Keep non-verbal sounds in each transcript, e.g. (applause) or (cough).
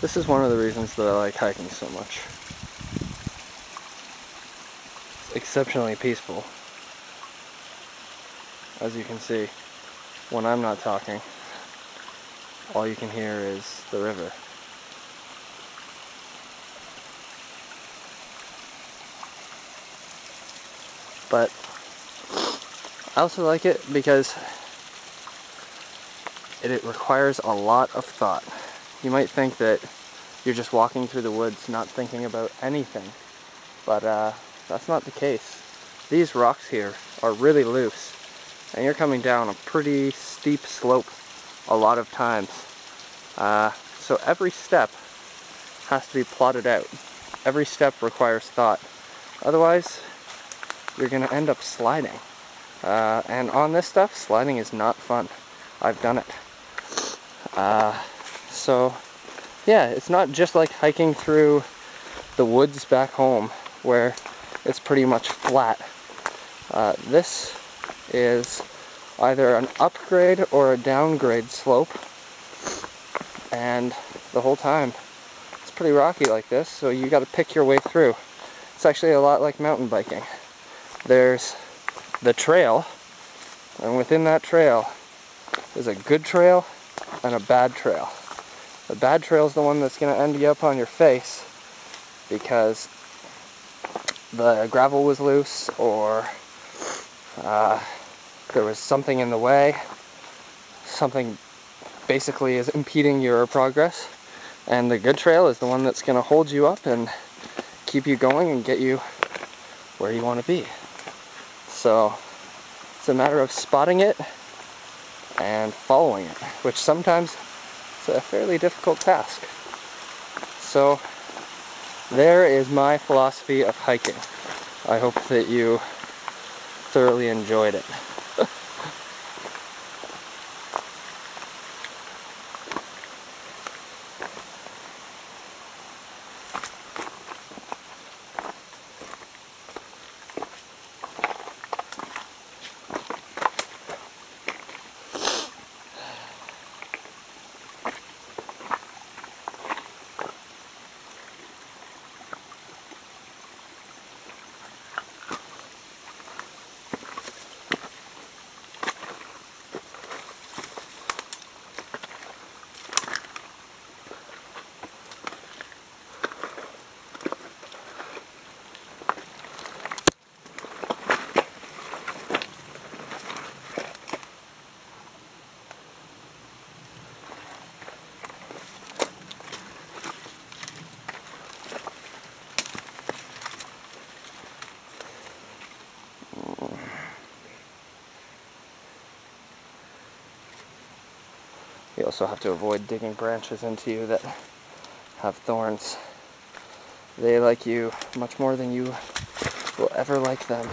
This is one of the reasons that I like hiking so much. It's exceptionally peaceful. As you can see, when I'm not talking, all you can hear is the river. But I also like it because it, it requires a lot of thought. You might think that you're just walking through the woods not thinking about anything, but uh, that's not the case. These rocks here are really loose, and you're coming down a pretty steep slope a lot of times. Uh, so every step has to be plotted out. Every step requires thought. Otherwise, you're going to end up sliding. Uh, and on this stuff, sliding is not fun. I've done it. Uh, so, yeah, it's not just like hiking through the woods back home where it's pretty much flat. Uh, this is either an upgrade or a downgrade slope. And the whole time, it's pretty rocky like this, so you gotta pick your way through. It's actually a lot like mountain biking. There's the trail, and within that trail is a good trail and a bad trail. The bad trail is the one that's going to end you up on your face because the gravel was loose or uh, there was something in the way. Something basically is impeding your progress. And the good trail is the one that's going to hold you up and keep you going and get you where you want to be. So it's a matter of spotting it and following it, which sometimes a fairly difficult task. So there is my philosophy of hiking. I hope that you thoroughly enjoyed it. You also have to avoid digging branches into you that have thorns. They like you much more than you will ever like them.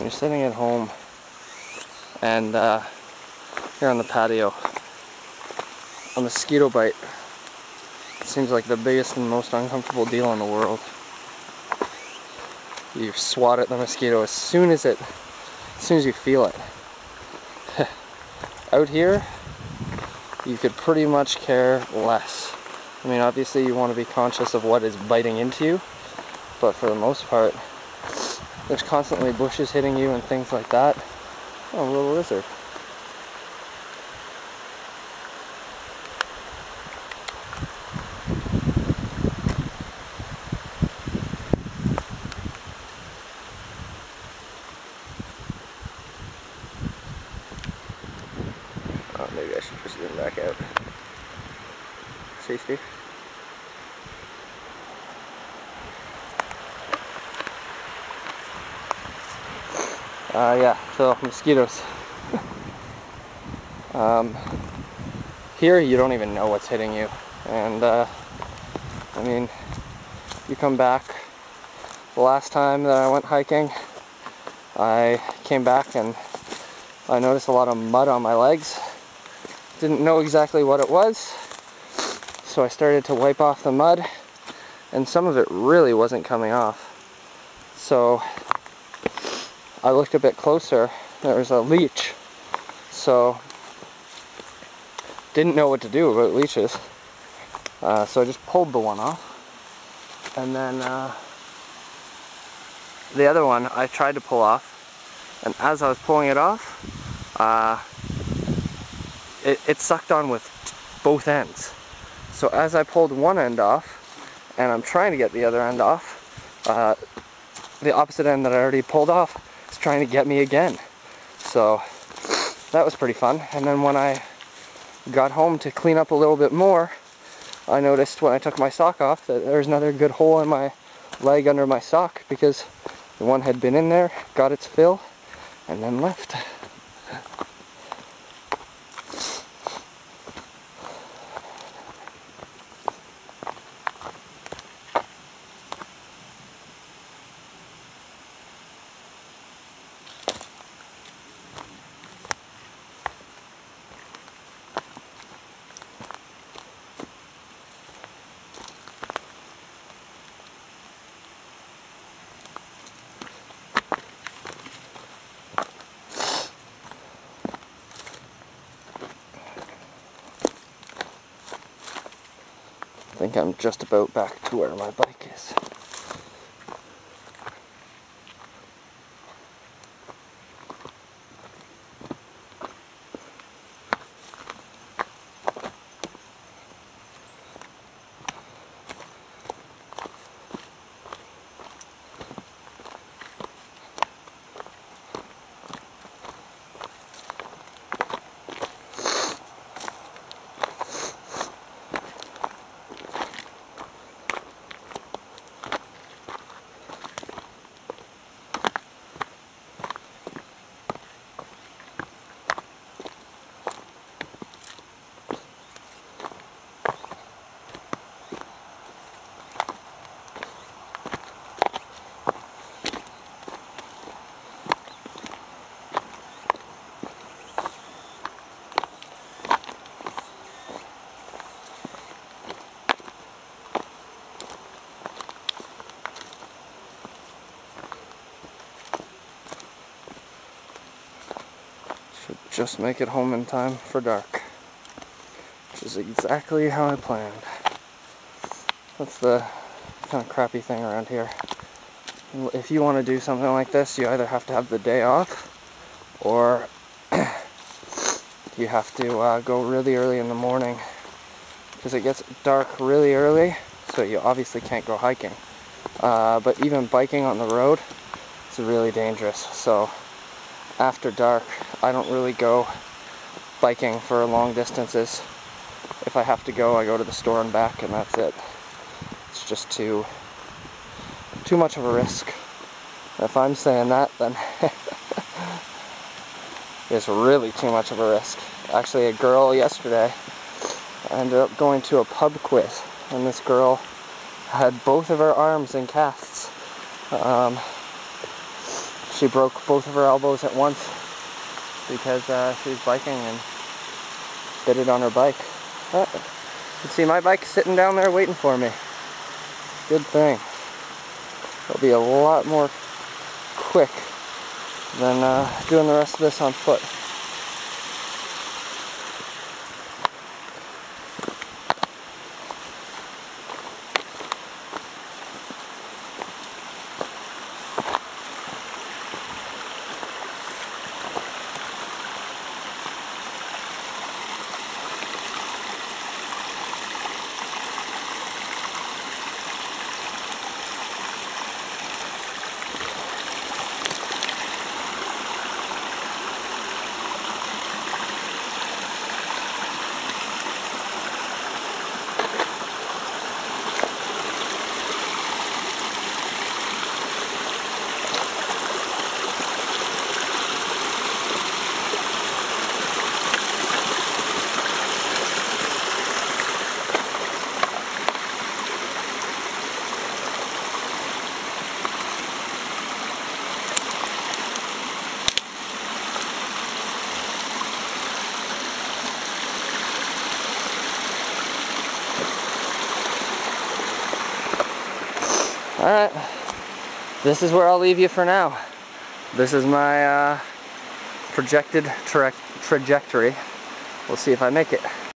When you're sitting at home and uh, you're on the patio, a mosquito bite seems like the biggest and most uncomfortable deal in the world. You swat at the mosquito as soon as it, as soon as you feel it. (laughs) Out here, you could pretty much care less. I mean, obviously you want to be conscious of what is biting into you, but for the most part, there's constantly bushes hitting you and things like that. Oh, little lizard. Oh, maybe I should just zoom back out. See, Uh, yeah, so mosquitoes. (laughs) um, here you don't even know what's hitting you. And, uh, I mean, you come back, the last time that I went hiking, I came back and I noticed a lot of mud on my legs. Didn't know exactly what it was, so I started to wipe off the mud, and some of it really wasn't coming off. So I looked a bit closer, there was a leech. So, didn't know what to do about leeches. Uh, so I just pulled the one off. And then uh, the other one I tried to pull off. And as I was pulling it off, uh, it, it sucked on with both ends. So as I pulled one end off, and I'm trying to get the other end off, uh, the opposite end that I already pulled off trying to get me again. So that was pretty fun. And then when I got home to clean up a little bit more, I noticed when I took my sock off that there was another good hole in my leg under my sock because the one had been in there, got its fill, and then left. (laughs) think I'm just about back to where my bike is. Just make it home in time for dark. Which is exactly how I planned. That's the kind of crappy thing around here. If you want to do something like this, you either have to have the day off, or (clears throat) you have to uh, go really early in the morning. Because it gets dark really early, so you obviously can't go hiking. Uh, but even biking on the road, it's really dangerous. So after dark, I don't really go biking for long distances. If I have to go, I go to the store and back, and that's it. It's just too too much of a risk. If I'm saying that, then (laughs) it's really too much of a risk. Actually, a girl yesterday I ended up going to a pub quiz, and this girl had both of her arms in casts. Um, She broke both of her elbows at once because uh, she was biking and bit it on her bike. But, you can see my bike sitting down there waiting for me. Good thing. It'll be a lot more quick than uh, doing the rest of this on foot. Alright, this is where I'll leave you for now. This is my uh, projected tra trajectory. We'll see if I make it.